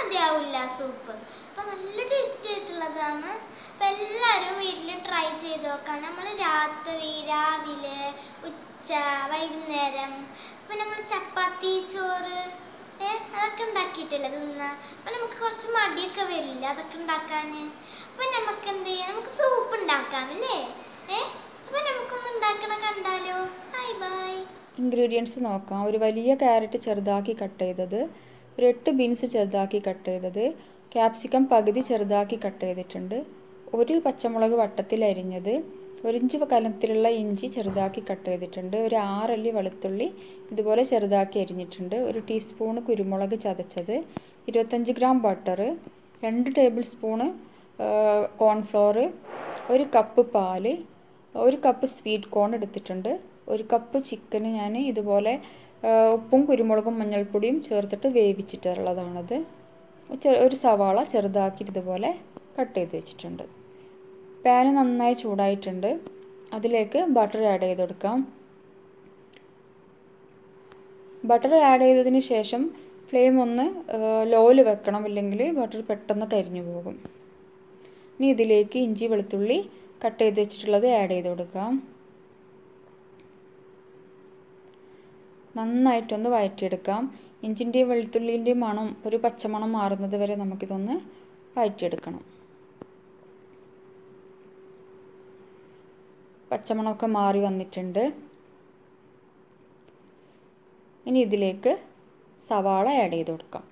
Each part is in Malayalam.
മതിയാവില്ല സൂപ്പ് അപ്പം നല്ല ടേസ്റ്റ് ആയിട്ടുള്ളതാണ്. അപ്പം എല്ലാവരും വീട്ടിൽ ട്രൈ ചെയ്ത് നോക്കാം. നമ്മൾ രാത്രി രാവിലെ ഉച്ച വൈകുന്നേരം. ഇപ്പം നമ്മൾ ചപ്പാത്തി ചോറ് അതൊക്കെ ഉണ്ടാക്കിയിട്ടില്ല തിന്ന? അപ്പം നമുക്ക് കുറച്ച് മടിയൊക്കെ വരില്ല അതൊക്കെ ഉണ്ടാക്കാൻ അപ്പം നമുക്ക് എന്ത് ചെയ്യാം? നമുക്ക് സൂപ്പ് ഉണ്ടാക്കാം അല്ലേ? ഏ? അപ്പം നമുക്കൊന്ന് ഉണ്ടാക്കണ കണ്ടാലോ? ബൈ ബൈ ഇൻഗ്രീഡിയൻസ് നോക്കാം. ഒരു വലിയ ക്യാരറ്റ് ചെറുതാക്കി കട്ട് ചെയ്തത്. ഒരു എട്ട് ബീൻസ് ചെറുതാക്കി കട്ട് ചെയ്തത്. ക്യാപ്സിക്കം പകുതി ചെറുതാക്കി കട്ട് ചെയ്തിട്ടുണ്ട്. ഒരു പച്ചമുളക് വട്ടത്തിൽ അരിഞ്ഞത്. ഒരു ഇഞ്ച് കലത്തിലുള്ള ഇഞ്ചി ചെറുതാക്കി കട്ട് ചെയ്തിട്ടുണ്ട്. ഒരു ആറല്ലി വെളുത്തുള്ളി ഇതുപോലെ ചെറുതാക്കി അരിഞ്ഞിട്ടുണ്ട്. ഒരു ടീസ്പൂണ് കുരുമുളക് ചതച്ചത്. ഇരുപത്തഞ്ച് ഗ്രാം ബട്ടർ രണ്ട് ടേബിൾ സ്പൂണ് കോൺഫ്ലോർ ഒരു കപ്പ് പാൽ. ഒരു കപ്പ് സ്വീറ്റ് കോൺ എടുത്തിട്ടുണ്ട്. ഒരു കപ്പ് ചിക്കന് ഞാൻ ഇതുപോലെ ഉപ്പും കുരുമുളകും മഞ്ഞൾപ്പൊടിയും ചേർത്തിട്ട് വേവിച്ചിട്ടുള്ളതാണത്. ഒരു സവാള ചെറുതാക്കിയിട്ട് ഇതുപോലെ കട്ട് ചെയ്ത് വെച്ചിട്ടുണ്ട്. പാന് നന്നായി ചൂടായിട്ടുണ്ട്. അതിലേക്ക് ബട്ടർ ആഡ് ചെയ്ത് കൊടുക്കാം ബട്ടർ ആഡ് ചെയ്തതിന് ശേഷം ഫ്ലെയിം ഒന്ന് ലോയിൽ വെക്കണം ഇല്ലെങ്കിൽ ബട്ടർ പെട്ടെന്ന് കരിഞ്ഞു പോകും. ഇനി ഇതിലേക്ക് ഇഞ്ചി വെളുത്തുള്ളി കട്ട് ചെയ്ത് വെച്ചിട്ടുള്ളത് ആഡ് ചെയ്ത് കൊടുക്കാം നന്നായിട്ടൊന്ന് വഴറ്റിയെടുക്കാം. ഇഞ്ചിന്റെയും വെളുത്തുള്ളിന്റെയും മണം ഒരു പച്ചമണം മാറുന്നത് വരെ നമുക്കിതൊന്ന് വഴറ്റിയെടുക്കണം. പച്ചമണമൊക്കെ മാറി വന്നിട്ടുണ്ട്. ഇനി ഇതിലേക്ക് സവാള ആഡ് ചെയ്ത് കൊടുക്കാം.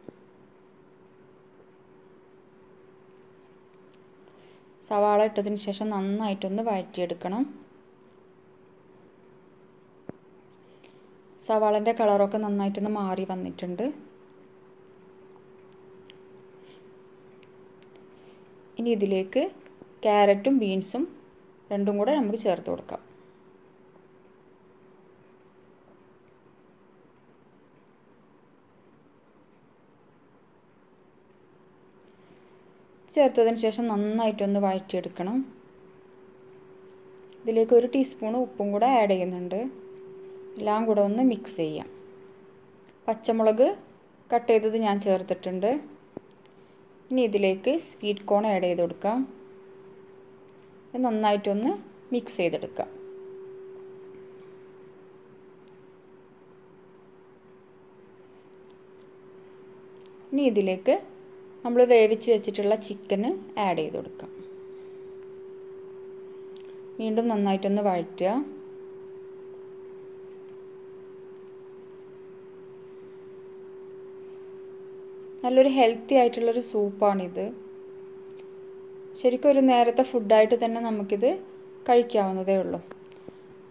സവാള ഇട്ടതിന് ശേഷം നന്നായിട്ടൊന്ന് വഴറ്റിയെടുക്കണം. സവാളന്റെ കളറൊക്കെ നന്നായിട്ടൊന്ന് മാറി വന്നിട്ടുണ്ട്. ഇനി ഇതിലേക്ക് ക്യാരറ്റും ബീൻസും രണ്ടും കൂടെ നമുക്ക് ചേർത്ത് കൊടുക്കാം. ചേർത്തതിന് ശേഷം നന്നായിട്ടൊന്ന് വഴറ്റിയെടുക്കണം. ഇതിലേക്ക് ഒരു ടീസ്പൂൺ ഉപ്പും കൂടെ ആഡ് ചെയ്യുന്നുണ്ട്. എല്ലാം കൂടെ ഒന്ന് മിക്സ് ചെയ്യാം. പച്ചമുളക് കട്ട് ചെയ്തത് ഞാൻ ചേർത്തിട്ടുണ്ട്. ഇനി ഇതിലേക്ക് സ്വീറ്റ് കോൺ ആഡ് ചെയ്ത് കൊടുക്കാം. നന്നായിട്ടൊന്ന് മിക്സ് ചെയ്തെടുക്കാം. ഇനി ഇതിലേക്ക് നമ്മൾ വേവിച്ച് വെച്ചിട്ടുള്ള ചിക്കന് ആഡ് ചെയ്ത് കൊടുക്കാം. വീണ്ടും നന്നായിട്ടൊന്ന് വഴറ്റുക. നല്ലൊരു ഹെൽത്തി ആയിട്ടുള്ളൊരു സൂപ്പാണിത്. ശരിക്കും ഒരു നേരത്തെ ഫുഡായിട്ട് തന്നെ നമുക്കിത് കഴിക്കാവുന്നതേ ഉള്ളൂ.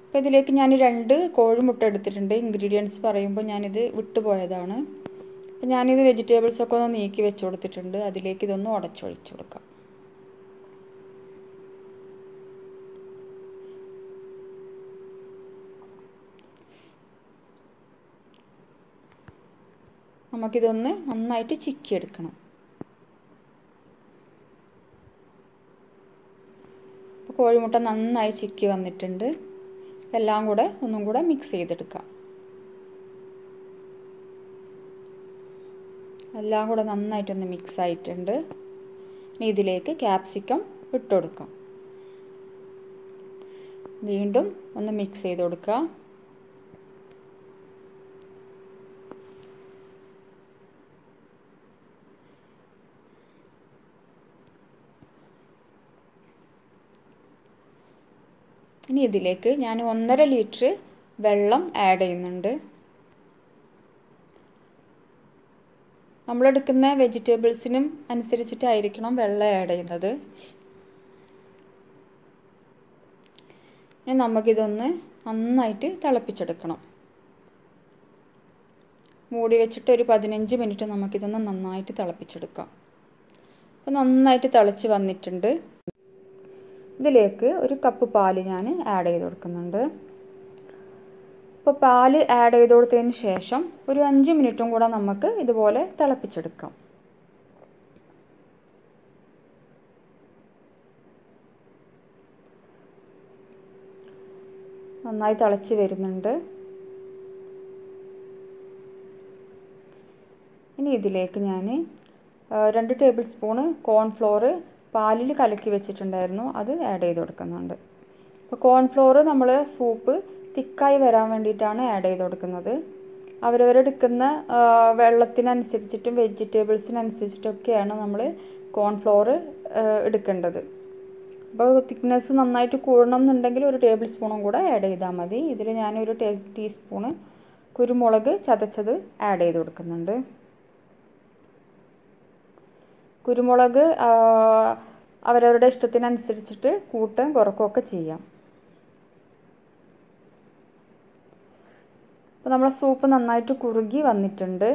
അപ്പോൾ ഇതിലേക്ക് ഞാൻ രണ്ട് കോഴിമുട്ട എടുത്തിട്ടുണ്ട്. ഇൻഗ്രീഡിയൻസ് പറയുമ്പോൾ ഞാനിത് വിട്ടുപോയതാണ്. അപ്പോൾ ഞാനിത് വെജിറ്റബിൾസൊക്കെ ഒന്ന് നീക്കി വെച്ച് കൊടുത്തിട്ടുണ്ട്. അതിലേക്ക് ഇതൊന്ന് ഉടച്ചൊഴിച്ച് കൊടുക്കാം. നമുക്കിതൊന്ന് നന്നായിട്ട് ചിക്കിയെടുക്കണം. കോഴിമുട്ട നന്നായി ചിക്കി വന്നിട്ടുണ്ട്. എല്ലാം കൂടെ ഒന്നും കൂടെ മിക്സ് ചെയ്തെടുക്കാം. എല്ലാം കൂടെ നന്നായിട്ടൊന്ന് മിക്സ് ആയിട്ടുണ്ട്. ഇനി ഇതിലേക്ക് ക്യാപ്സിക്കം ഇട്ടുകൊടുക്കാം വീണ്ടും ഒന്ന് മിക്സ് ചെയ്ത് കൊടുക്കുക ഇനി ഇതിലേക്ക് ഞാൻ ഒന്നര ലിറ്റർ വെള്ളം ആഡ് ചെയ്യുന്നുണ്ട്. നമ്മളെടുക്കുന്ന വെജിറ്റബിൾസിനും അനുസരിച്ചിട്ടായിരിക്കണം വെള്ളം ആഡ് ചെയ്യുന്നത്. ഇനി നമുക്കിതൊന്ന് നന്നായിട്ട് തിളപ്പിച്ചെടുക്കണം. മൂടി വെച്ചിട്ട് ഒരു പതിനഞ്ച് മിനിറ്റ് നമുക്കിതൊന്ന് നന്നായിട്ട് തിളപ്പിച്ചെടുക്കാം. അപ്പോൾ നന്നായിട്ട് തിളച്ച് വന്നിട്ടുണ്ട്. ഇതിലേക്ക് ഒരു കപ്പ് പാൽ ഞാൻ ആഡ് ചെയ്ത് കൊടുക്കുന്നുണ്ട്. അപ്പോൾ പാൽ ആഡ് ചെയ്ത് കൊടുത്തതിന് ശേഷം ഒരു അഞ്ച് മിനിറ്റും കൂടെ നമുക്ക് ഇതുപോലെ തിളപ്പിച്ചെടുക്കാം. നന്നായി തിളച്ച് വരുന്നുണ്ട്. ഇനി ഇതിലേക്ക് ഞാൻ രണ്ട് ടേബിൾ സ്പൂണ് കോൺഫ്ലോർ പാലിൽ കലക്കി വെച്ചിട്ടുണ്ടായിരുന്നു. അത് ആഡ് ചെയ്ത് കൊടുക്കുന്നുണ്ട്. അപ്പോൾ കോൺഫ്ലോർ നമ്മൾ സൂപ്പ് തിക്കായി വരാൻ വേണ്ടിയിട്ടാണ് ആഡ് ചെയ്ത് കൊടുക്കുന്നത്. അവരവരെടുക്കുന്ന വെള്ളത്തിനനുസരിച്ചിട്ടും വെജിറ്റബിൾസിനനുസരിച്ചിട്ടൊക്കെയാണ് നമ്മൾ കോൺഫ്ലോർ എടുക്കേണ്ടത്. അപ്പോൾ തിക്നെസ് നന്നായിട്ട് കൂടണം എന്നുണ്ടെങ്കിൽ ഒരു ടേബിൾ സ്പൂണും കൂടെ ആഡ് ചെയ്താൽ മതി. ഇതിൽ ഞാനൊരു ടേ ടീസ്പൂണ് കുരുമുളക് ചതച്ചത് ആഡ് ചെയ്ത് കൊടുക്കുന്നുണ്ട്. കുരുമുളക് അവരവരുടെ ഇഷ്ടത്തിനനുസരിച്ചിട്ട് കൂട്ടും കുറക്കുകയൊക്കെ ചെയ്യാം. അപ്പോൾ നമ്മളെ സൂപ്പ് നന്നായിട്ട് കുറുകി വന്നിട്ടുണ്ട്.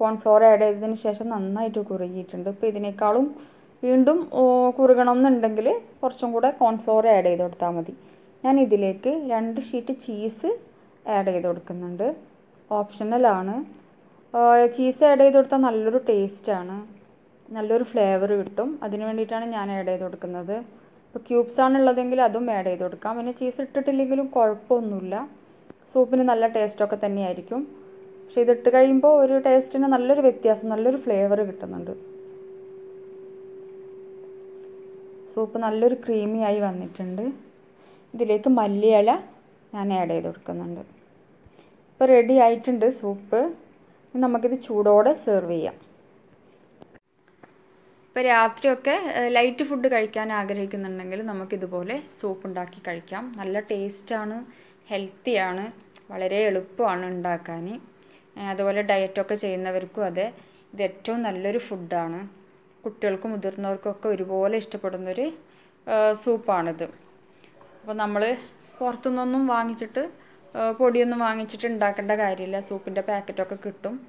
കോൺഫ്ലോർ ആഡ് ചെയ്തതിന് ശേഷം നന്നായിട്ട് കുറുകിയിട്ടുണ്ട്. ഇപ്പോൾ ഇതിനേക്കാളും വീണ്ടും കുറുകണം എന്നുണ്ടെങ്കിൽ കുറച്ചും കൂടെ കോൺഫ്ലോർ ആഡ് ചെയ്ത് കൊടുത്താൽ മതി. ഞാൻ ഇതിലേക്ക് രണ്ട് ഷീറ്റ് ചീസ് ആഡ് ചെയ്ത് കൊടുക്കുന്നുണ്ട്. ഓപ്ഷണലാണ്. ചീസ് ആഡ് ചെയ്ത് കൊടുത്താൽ നല്ലൊരു ടേസ്റ്റാണ് നല്ലൊരു ഫ്ലേവർ കിട്ടും. അതിന് വേണ്ടിയിട്ടാണ് ഞാൻ ആഡ് ചെയ്ത് കൊടുക്കുന്നത്. ഇപ്പോൾ ക്യൂബ്സ് ആണുള്ളതെങ്കിൽ അതും ആഡ് ചെയ്ത് കൊടുക്കാം. പിന്നെ ചീസ് ഇട്ടിട്ടില്ലെങ്കിലും കുഴപ്പമൊന്നുമില്ല. സൂപ്പിന് നല്ല ടേസ്റ്റൊക്കെ തന്നെയായിരിക്കും. പക്ഷേ ഇതിട്ട് കഴിയുമ്പോൾ ഒരു ടേസ്റ്റിന് നല്ലൊരു വ്യത്യാസം നല്ലൊരു ഫ്ലേവർ കിട്ടുന്നുണ്ട്. സൂപ്പ് നല്ലൊരു ക്രീമി ആയി വന്നിട്ടുണ്ട്. ഇതിലേക്ക് മല്ലിയില ഞാൻ ആഡ് ചെയ്ത് കൊടുക്കുന്നുണ്ട്. ഇപ്പോൾ റെഡി ആയിട്ടുണ്ട് സൂപ്പ് നമുക്കിത് ചൂടോടെ സെർവ് ചെയ്യാം. ഇപ്പോൾ രാത്രിയൊക്കെ ലൈറ്റ് ഫുഡ് കഴിക്കാൻ ആഗ്രഹിക്കുന്നുണ്ടെങ്കിൽ നമുക്കിതുപോലെ സൂപ്പ് ഉണ്ടാക്കി കഴിക്കാം. നല്ല ടേസ്റ്റാണ് ഹെൽത്തിയാണ് വളരെ എളുപ്പമാണ് ഉണ്ടാക്കാൻ. അതുപോലെ ഡയറ്റൊക്കെ ചെയ്യുന്നവർക്കും അതെ ഇത് ഏറ്റവും നല്ലൊരു ഫുഡാണ് കുട്ടികൾക്കും മുതിർന്നവർക്കൊക്കെ ഒരുപോലെ ഇഷ്ടപ്പെടുന്നൊരു സൂപ്പാണിത് അപ്പോൾ നമ്മൾ പുറത്തുനിന്നൊന്നും വാങ്ങിച്ചിട്ട് പൊടിയൊന്നും വാങ്ങിച്ചിട്ട് ഉണ്ടാക്കേണ്ട കാര്യമില്ല. സൂപ്പിന്റെ പാക്കറ്റൊക്കെ കിട്ടും.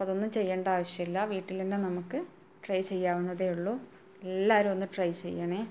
അതൊന്നും ചെയ്യേണ്ട ആവശ്യമില്ല. വീട്ടിൽ തന്നെ നമുക്ക് ട്രൈ ചെയ്യാവുന്നതേ ഉള്ളൂ. എല്ലാവരും ഒന്ന് ട്രൈ ചെയ്യണേ.